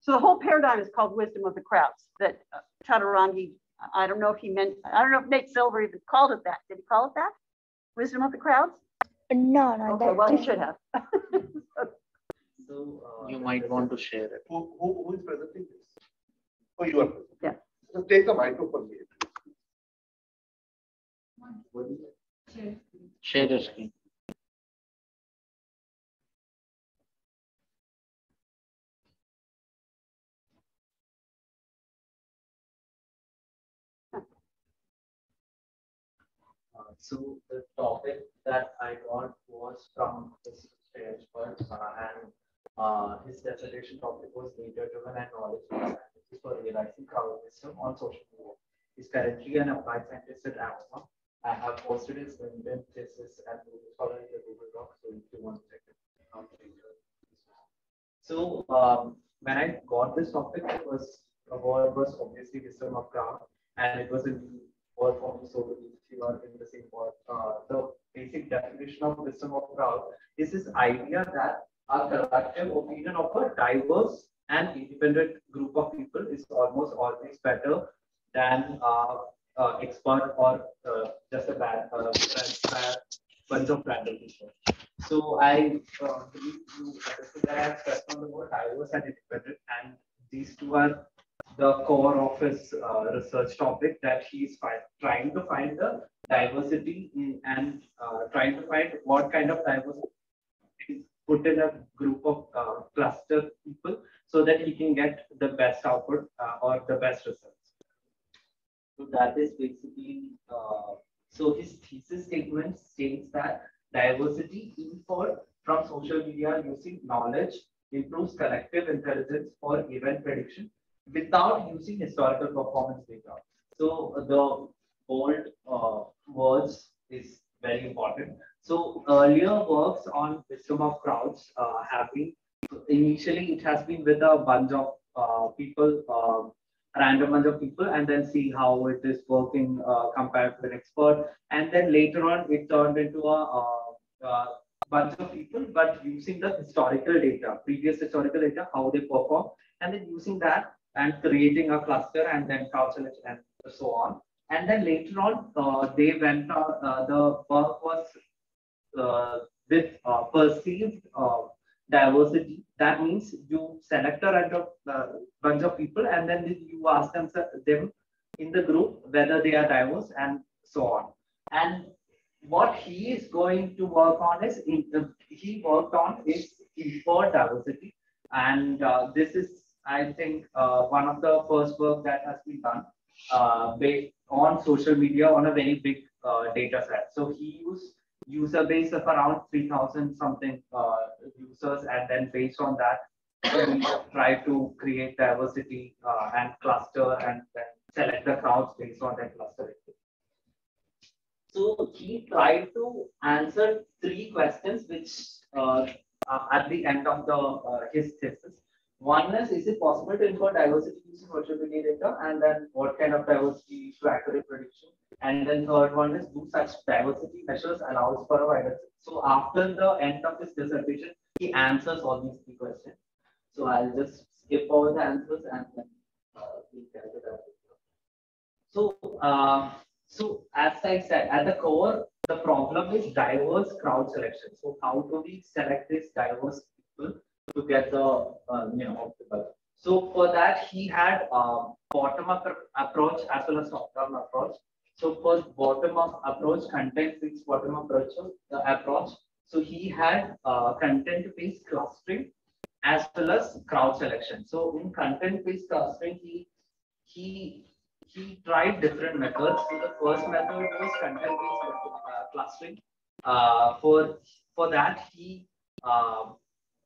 so the whole paradigm is called wisdom of the crowds that uh, Chaturanga, I don't know if he meant, I don't know if Nate Silver even called it that. Did he call it that? Wisdom of the crowds? No, no. Okay, well, he should have. So uh, You might want to share it. Who, who, who is presenting this? Oh, you are presenting. Yeah. So take the microphone here. what is it? Share your screen. So the topic that I got was from this expert, uh, and uh, his dissertation topic was data-driven and knowledge-based strategies for realizing crowd wisdom on social media. He's currently an applied scientist at Amazon. I have posted his LinkedIn thesis and Google Scholar in the Google Doc, so if you want to check it out. So um, when I got this topic, it was word was obviously wisdom of crowd, and it was a new word for me. You are in the same uh, the basic definition of wisdom of crowd is this idea that a collective opinion of a diverse and independent group of people is almost always better than uh, uh, expert or uh, just a bad, uh, bunch of random people. So I uh, believe you understood that I stressed on the word diverse and independent, and these two are the core of his uh, research topic that he's trying to find the diversity in, and uh, trying to find what kind of diversity is put in a group of uh, cluster people so that he can get the best output uh, or the best results. So that is basically, uh, so his thesis statement states that diversity inferred from social media using knowledge improves collective intelligence for event prediction without using historical performance data. So the bold uh, words is very important. So earlier works on wisdom of crowds uh, have been, initially it has been with a bunch of uh, people, uh, random bunch of people, and then see how it is working uh, compared to an expert. And then later on, it turned into a uh, uh, bunch of people, but using the historical data, previous historical data, how they perform, and then using that and creating a cluster and then crowd selection and so on. And then later on, uh, they went on, uh, the work was uh, with uh, perceived uh, diversity. That means you select a random uh, bunch of people and then you ask them, them in the group whether they are diverse and so on. And what he is going to work on is, in, he worked on is inferred diversity. And uh, this is I think uh, one of the first work that has been done uh, based on social media on a very big uh, data set. So he used user base of around 3000 something uh, users and then based on that we try to create diversity uh, and cluster and then select the crowds based on that cluster. So he tried to answer three questions which uh, at the end of the his thesis. One is, it possible to infer diversity using virtual media data? And then what kind of diversity to accurate prediction? And then third one is, do such diversity measures allows for a wider So after the end of this dissertation, he answers all these three questions. So I'll just skip over the answers and then uh, we can So, uh, so as I said, at the core, the problem is diverse crowd selection. So how do we select these diverse people? To get the uh, you know optimal. So for that he had a bottom-up approach as well as top-down approach. So first bottom-up approach, content-based bottom-up approach, approach. So he had uh, content-based clustering as well as crowd selection. So in content-based clustering, he he he tried different methods. So the first method was content-based uh, clustering. Uh, for for that he uh,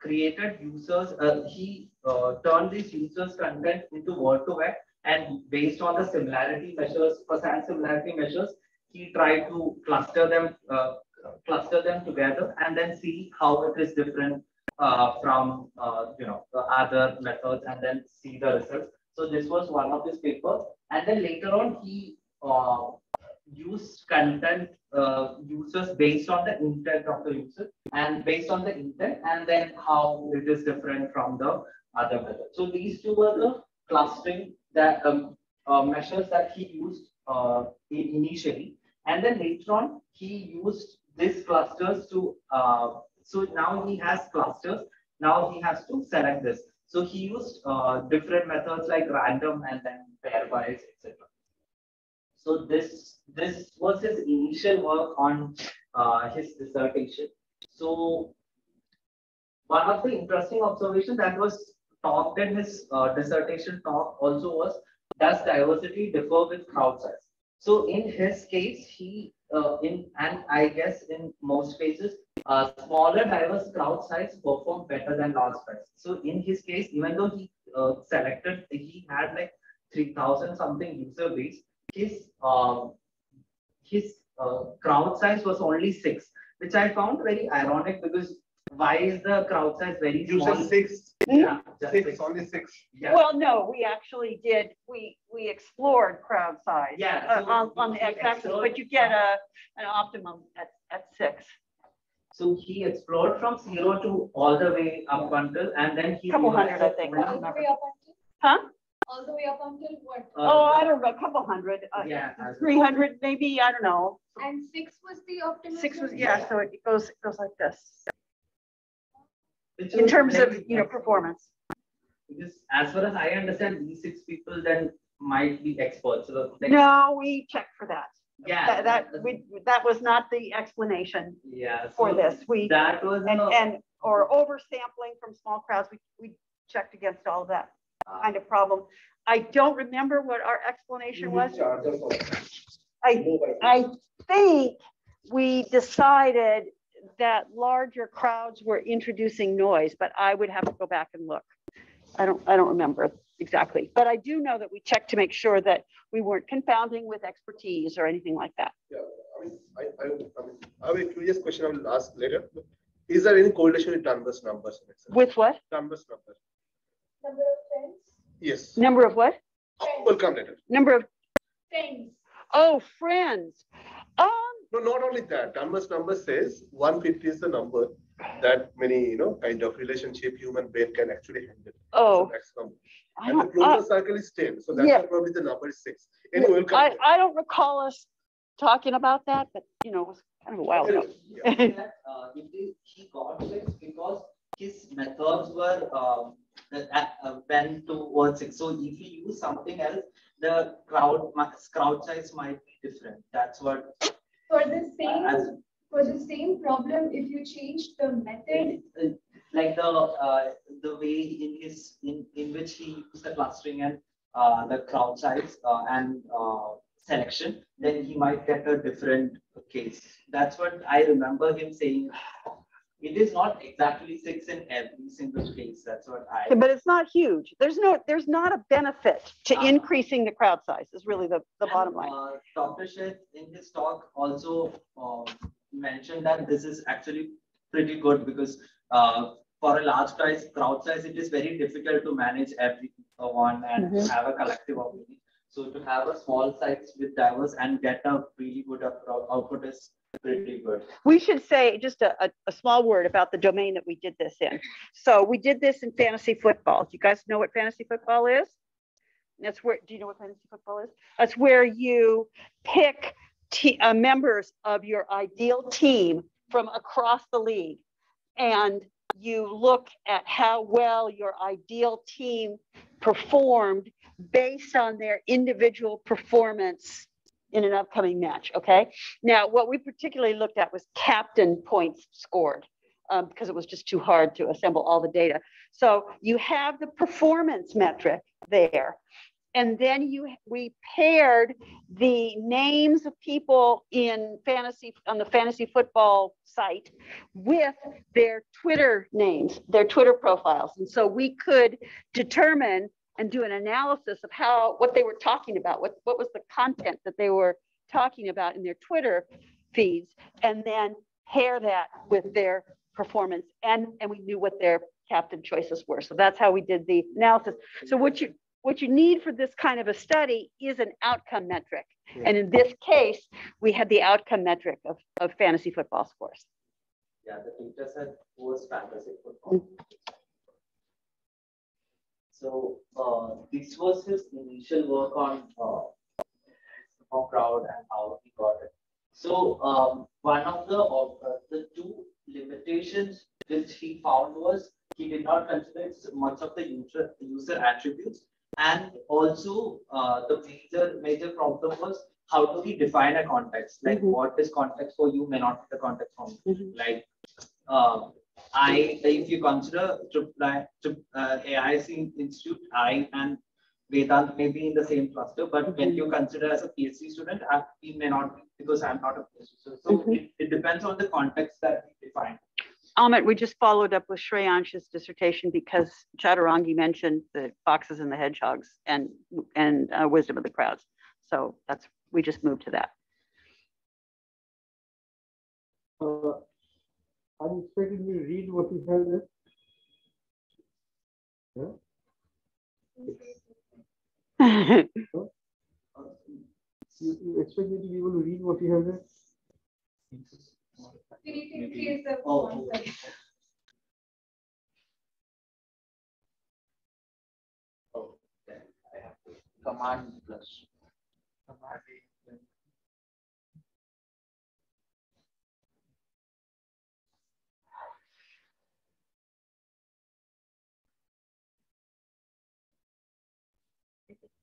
created users, uh, he uh, turned these users content into word to word and based on the similarity measures, percent similarity measures, he tried to cluster them, uh, cluster them together and then see how it is different uh, from, uh, you know, the other methods and then see the results. So this was one of his papers. And then later on, he uh, use content uh, users based on the intent of the user and based on the intent and then how it is different from the other methods. So these two were the clustering that um, uh, measures that he used uh, initially. And then later on, he used these clusters to, uh, so now he has clusters. Now he has to select this. So he used uh, different methods like random and then pairwise, etc. So this this was his initial work on uh, his dissertation. So one of the interesting observations that was talked in his uh, dissertation talk also was does diversity differ with crowd size? So in his case, he uh, in and I guess in most cases, uh, smaller diverse crowd size perform better than large size. So in his case, even though he uh, selected, he had like 3000 something user base, his um, his uh, crowd size was only six, which I found very ironic because why is the crowd size very You small? said six, Yeah, just six, six. only six. Yeah. Well, no, we actually did, we, we explored crowd size. Yeah, uh, so On, on the we x-axis, explored- but you get a, an optimum at, at six. So he explored from zero to all the way up until, and then he. Couple hundred, I think. when- All the way up until, Huh? All the way up until what? uh, Oh, I don't know, a couple hundred, uh, Yeah. as- three hundred, maybe, I don't know. And six was the optimum? Six was, yeah, so it goes, it goes like this, which in terms of, you know, performance. Because as far as I understand, these six people then might be experts. So like, No, we checked for that. Yeah. That, that, we, that was not the explanation Yeah. for so this. We, That was. and, a- and, or oversampling from small crowds, we, we checked against all of that kind of problem. I don't remember what our explanation was. Charge us for that. I, I think we decided that larger crowds were introducing noise, but I would have to go back and look. I don't, I don't remember exactly, but I do know that we checked to make sure that we weren't confounding with expertise or anything like that. Yeah, I mean, I, I, I mean, I have a curious question I will ask later. Is there any correlation with Dunbar's numbers? in With what? Dunbar's number? Number of friends? Yes. Number of what? Will come later. Number of, Friends. oh, friends. Um, No, not only that, Dunbar's number says one fifty is the number that many, you know, kind of relationship human brain can actually handle. oh, So that's number. And the don't, uh, circle is ten, so that's yeah. probably the number is six. Anyway, we'll come. I. I don't recall us talking about that, but you know, it was kind of a while ago. Yeah. that, uh, he got six because his methods were, um, the- uh, uh, went towards six. So if you use something else, the crowd, crowd size might be different. That's what, For the same, as, for the same problem, if you change the method, uh, like the, uh, the way in his, in, in which he used the clustering and, uh, the crowd size, uh, and, uh, selection, then he might get a different case. That's what I remember him saying. It is not exactly six in every single case. That's what I. But it's not huge. There's no, there's not a benefit to Ah. increasing the crowd size is really the, the bottom line. And, uh, Dr. Sheth in his talk also um, mentioned that this is actually pretty good because uh, for a large price crowd size, it is very difficult to manage every uh, one and Mhm. have a collective opinion. So to have a small size with diverse and get a really good output is. We should say just a, a, a small word about the domain that we did this in. So we did this in fantasy football. Do you guys know what fantasy football is? That's where, do you know what fantasy football is? That's where you pick uh, members of your ideal team from across the league. And you look at how well your ideal team performed based on their individual performance in an upcoming match, okay? Now, what we particularly looked at was captain points scored um, because it was just too hard to assemble all the data. So you have the performance metric there. And then you, we paired the names of people in fantasy, on the fantasy football site with their Twitter names, their Twitter profiles. And so we could determine and do an analysis of how, what they were talking about, what, what was the content that they were talking about in their Twitter feeds, and then pair that with their performance. And, and we knew what their captain choices were. So that's how we did the analysis. So what you, what you need for this kind of a study is an outcome metric. And in this case, we had the outcome metric of, of fantasy football scores. Yeah, the teacher said was fantasy football. Mm. So, uh, this was his initial work on, uh, super proud and how he got it. So, um, one of the, uh, the two limitations which he found was he did not consider much of the user, user attributes. And also, uh, the major, major problem was how do we define a context? Like Mhm. what is context for you may not be the context for me. Mhm. Like, uh, I, if you consider uh, AIC Institute, I and Vedant may be in the same cluster, but when you consider as a PhD student, I, we may not be because I'm not a PhD. student. So Mhm. it, it depends on the context that we define. Amit, we just followed up with Shreyansh's dissertation because Chaturangi mentioned the foxes and the hedgehogs and, and uh, wisdom of the crowds. So that's, we just moved to that. Uh, Are you expecting me to read what you have there? You, you expect me to be able to read what you have there? We need to increase the Oh. Oh, I have to command plus. Command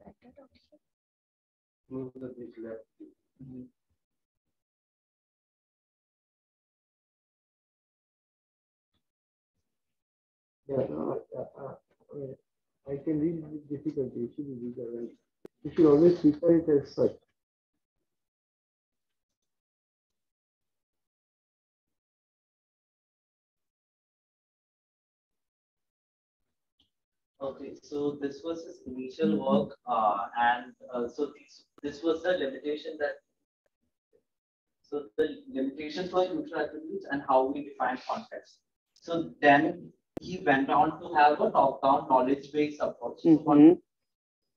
A, then- No, that is left. Yeah, no, uh, uh, I can read with difficulty, it should bigger, and you should always prefer it as such. Okay, so this was his initial work, uh, and, uh, so this, this was the limitation that. So the limitations were user attributes and how we define context. So then he went on to have a top-down knowledge-based approach. So one Mhm.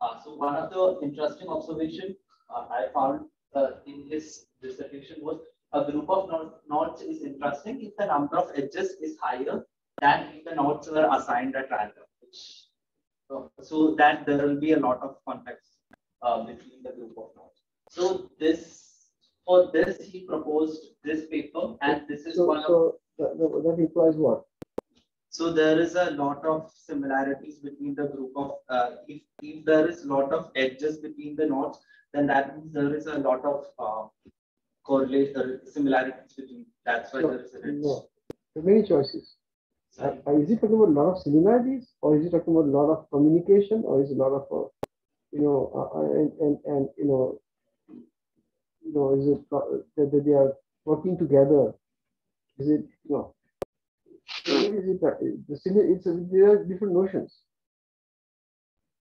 Uh, so one of the interesting observation uh, I found uh, in his dissertation was a group of nodes is interesting if the number of edges is higher than if the nodes were assigned at random. Which, so, that there will be a lot of contacts uh, between the group of nodes. So this for this he proposed this paper and this is So, one of so that, that that implies what? so there is a lot of similarities between the group of, uh, if, if there is a lot of edges between the nodes, then that means there is a lot of, uh, correlation, similarities between, that's why No, there is an edge. No, there are many choices. Uh, uh, is it talking about a lot of similarities, or is it talking about a lot of communication, or is it a lot of, uh, you know, uh, uh, and, and, and, you know, you know, is it uh, that, that they are working together? Is it, you know, what is it that, the simi- it's, a- there are different notions.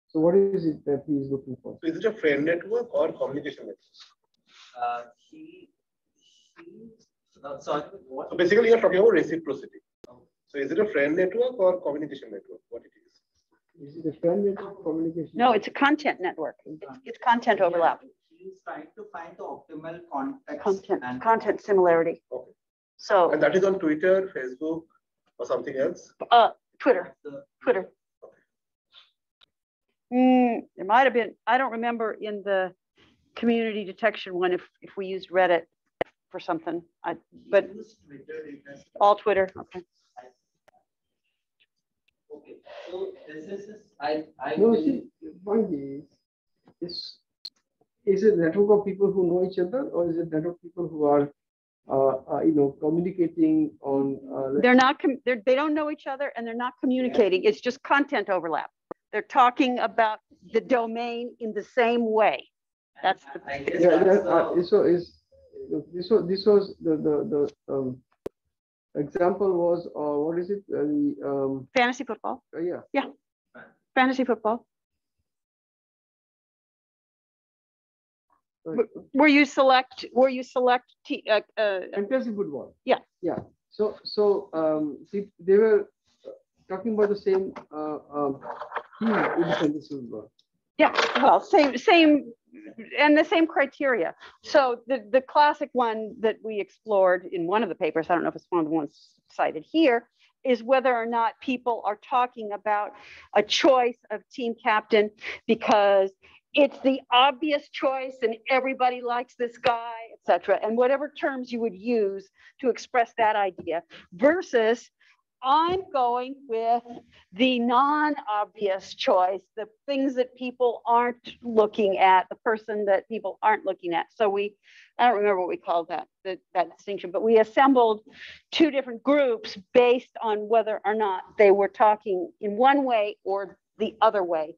So what is it that he is looking for? So is it a friend network or communication network? Uh, he, he, sorry, what? So basically you're talking about reciprocity. So is it a friend network or communication network? What it is? Is it a friend network communication? No, it's a content network. It's- It's content overlap, He's trying to find the optimal context. content, and- content similarity. Okay. So, And that is on Twitter, Facebook, or something else? uh, Twitter, the- Twitter. Hmm, it might have been, I don't remember in the community detection one if, if we used Reddit for something, I, but Twitter all Twitter, okay. Okay, so this is, I, I. No, see, the point is, is, is it a network of people who know each other, or is it a network of people who are, uh, uh, you know, communicating on, uh, They're not, com- they're, they don't know each other and they're not communicating. It's just content overlap. They're talking about the domain in the same way. That's the- I guess yeah, that's that, uh, so is, this was, this was the, the, the, um, example was, uh, what is it, uh, the, um, Fantasy football, uh, yeah, fantasy football, right. where you select, where you select, te- uh, uh, fantasy football. Yeah. Yeah, so, so, um, see, they were uh, talking about the same, uh, um, team in fantasy football. Yeah, well, same, same, and the same criteria. So the, the classic one that we explored in one of the papers, I don't know if it's one of the ones cited here, is whether or not people are talking about a choice of team captain because it's the obvious choice and everybody likes this guy, etc. And whatever terms you would use to express that idea versus I'm going with the non-obvious choice, the things that people aren't looking at, the person that people aren't looking at. So we, I don't remember what we called that, that, that distinction, but we assembled two different groups based on whether or not they were talking in one way or the other way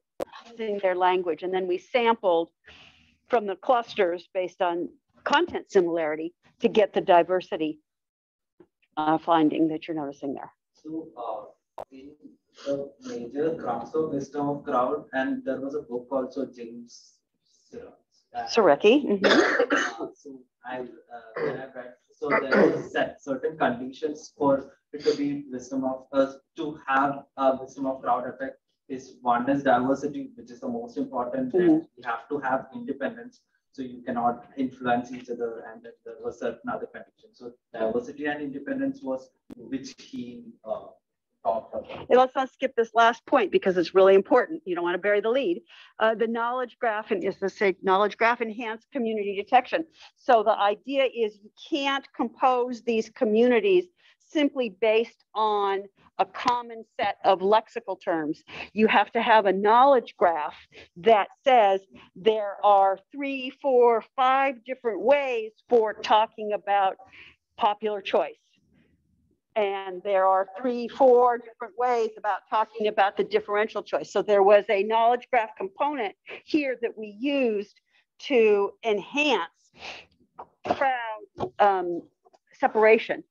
using their language. And then we sampled from the clusters based on content similarity to get the diversity uh, finding that you're noticing there. So, uh, in the major crux of wisdom of crowd, and there was a book also, James Surowiecki. Mhm. Uh, so I, uh, when I read, so there set certain conditions for it to be wisdom of us to have a wisdom of crowd effect. Is one is diversity, which is the most important. And we have to have independence, so you cannot influence each other, and there was certain other conditions. So diversity and independence was which he uh, talked about. Let's not skip this last point because it's really important. You don't want to bury the lead. Uh, the knowledge graph and is the say knowledge graph enhanced community detection. So the idea is you can't compose these communities simply based on a common set of lexical terms. You have to have a knowledge graph that says there are three, four, five different ways for talking about popular choice. And there are three, four different ways about talking about the differential choice. So there was a knowledge graph component here that we used to enhance crowd um, separation.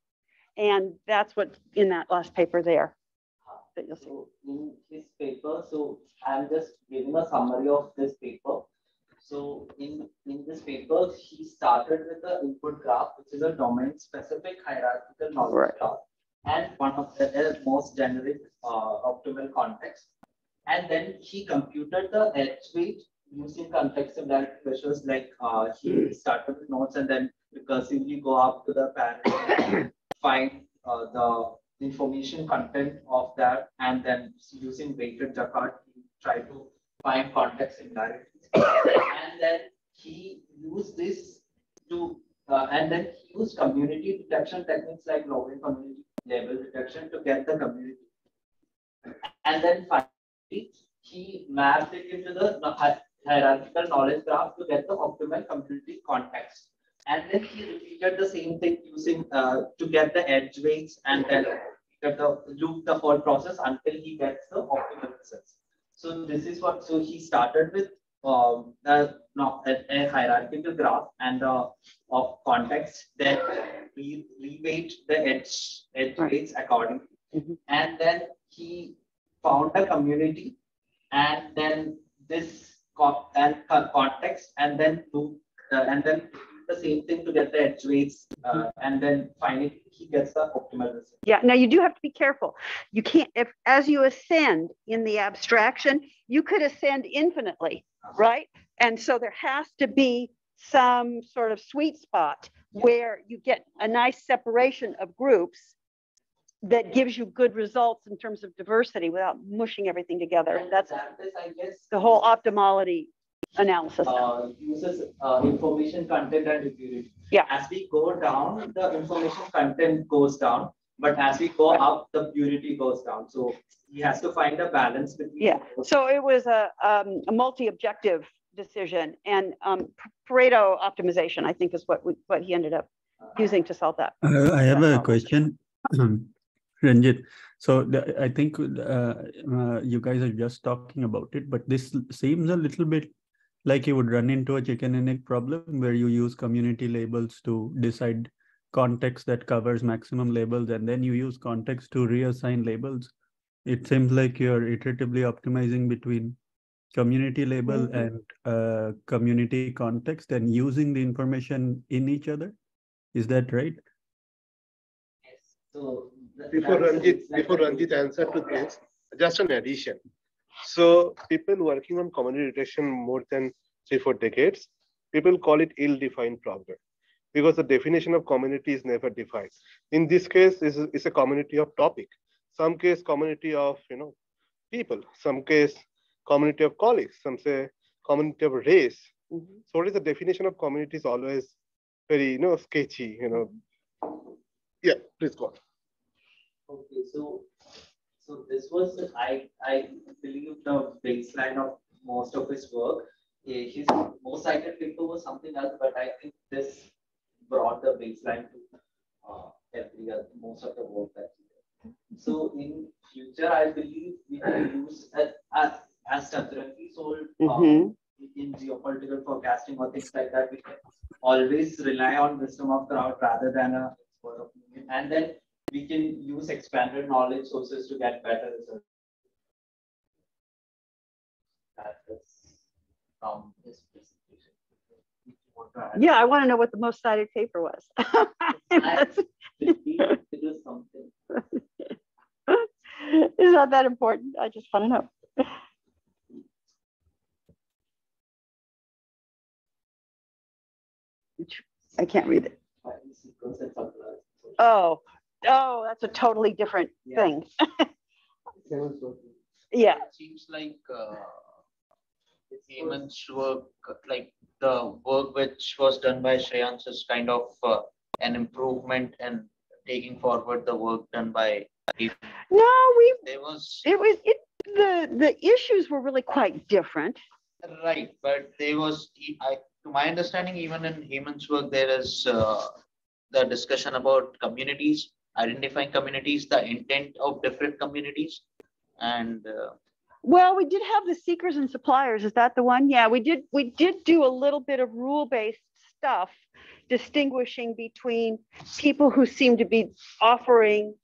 And that's what's in that last paper there that you'll see. So in his paper, so I'm just giving a summary of this paper. So in, in this paper, he started with the input graph, which is a domain specific hierarchical knowledge Right. graph and one of the most generic uh, optimal context. And then he computed the edge weight using context and direct measures like uh, he started with nodes and then recursively go up to the parent, find uh, the information content of that, and then using weighted Jaccard, he tried to find context similarities. and then he used this to, uh, and then he used community detection techniques like login community label detection to get the community. And then finally, he mapped it into the hierarchical knowledge graph to get the optimal community context. And then he repeated the same thing using uh, to get the edge weights and then get the loop the whole process until he gets the optimal results. So this is what. So he started with um, a, no, a, a hierarchical graph and uh, of context. that we reweight the edge edge weights accordingly, Mhm. and then he found a community, and then this co- and co- context, and then loop, uh, and then the same thing to get the edge weights, uh, and then finally he gets the optimal result. Yeah, now you do have to be careful. You can't, if, as you ascend in the abstraction, you could ascend infinitely, right? And so there has to be some sort of sweet spot where you get a nice separation of groups that gives you good results in terms of diversity without mushing everything together. And That's I guess, the whole optimality analysis. uh, uses uh, information content and impurity. Yeah. As we go down, the information content goes down, but as we go up, the purity goes down. So he has to find a balance between. Yeah. So it was a, um, a multi-objective decision and um, Pareto optimization, I think is what we, what he ended up using to solve that. Uh, I have a problem. question, Renjith. So the, I think uh, uh, you guys are just talking about it, but this seems a little bit like you would run into a chicken and egg problem where you use community labels to decide context that covers maximum labels, and then you use context to reassign labels. It seems like you're iteratively optimizing between community label Mhm. and uh, community context and using the information in each other. Is that right? Yes. So. that- Before that's- Renjith, it's before a- Renjith answer to this, just an addition. So people working on community detection more than three, four decades, people call it ill-defined problem. Because the definition of community is never defined. In this case, it's, a- it's a community of topic. some case community of you know people, some case community of colleagues, some say community of race. Mhm. So what is the definition of community is always very you know sketchy, you know. Yeah, please go on. Okay, so this was, I, I believe the baseline of most of his work. His most cited paper was something else, but I think this brought the baseline to uh, every, other- most of the work that he did. So in future, I believe we can use, as, as, as Chandranji told, uh, Mhm. in geopolitical forecasting or things like that, we can always rely on wisdom of crowd rather than a expert opinion. And then we can use expanded knowledge sources to get better results. That is from this presentation. If you want to add- Yeah, I want to know what the most cited paper was. Maybe It is something. It's not that important. I just want to know. I can't read it. by sequence and supply. Oh, oh, that's a totally different Yeah. thing. Yeah, It Seems like uh, It's work, like the work which was done by Shreyansh is kind of uh, an improvement and taking forward the work done by. No, we, There was, it was, it, the, the issues were really quite different. right, but there was, I, to my understanding, even in Hemanth's work, there is uh, the discussion about communities, identifying communities, the intent of different communities. And uh, Well, we did have the seekers and suppliers. Is that the one? Yeah, we did, we did do a little bit of rule-based stuff distinguishing between people who seem to be offering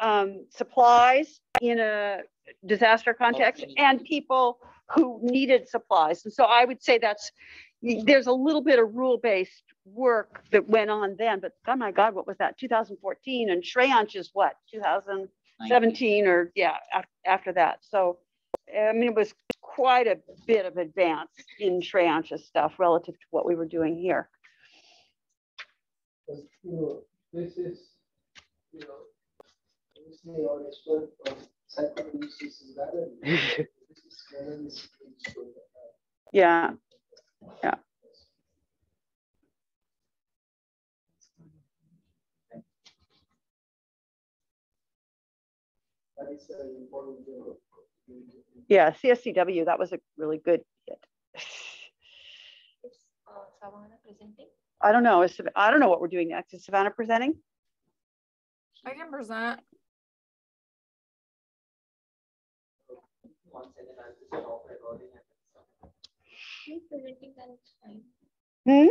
um, supplies in a disaster context and people who needed supplies. And so I would say that's, there's a little bit of rule-based work that went on then, but oh my God, what was that? 2014 and Shreyansh is what, 2017 or, yeah, after that. So, I mean, it was quite a bit of advance in Shreyansh's stuff relative to what we were doing here. But, you know, this is, you know, obviously our expert on psychoanalysis is that. This is analysis. Yeah, That is an important, you know. yeah, CSCW, that was a really good hit. Uh, Savannah presenting? I don't know, is, I don't know what we're doing next. Is Savannah presenting? I can present. One second, I'll just stop recording and then start. She's presenting, then it's fine. Hmm?